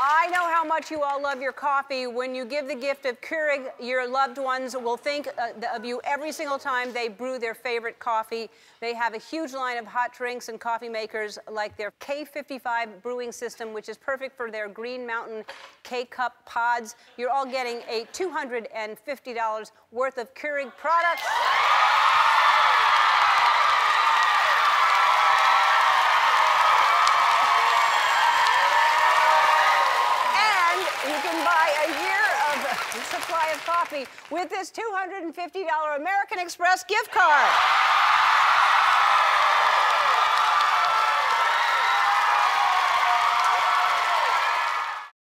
I know how much you all love your coffee. When you give the gift of Keurig, your loved ones will think uh, of you every single time they brew their favorite coffee. They have a huge line of hot drinks and coffee makers like their K55 brewing system, which is perfect for their Green Mountain K-Cup pods. You're all getting a $250 worth of Keurig products. Supply of coffee with this $250 American Express gift card.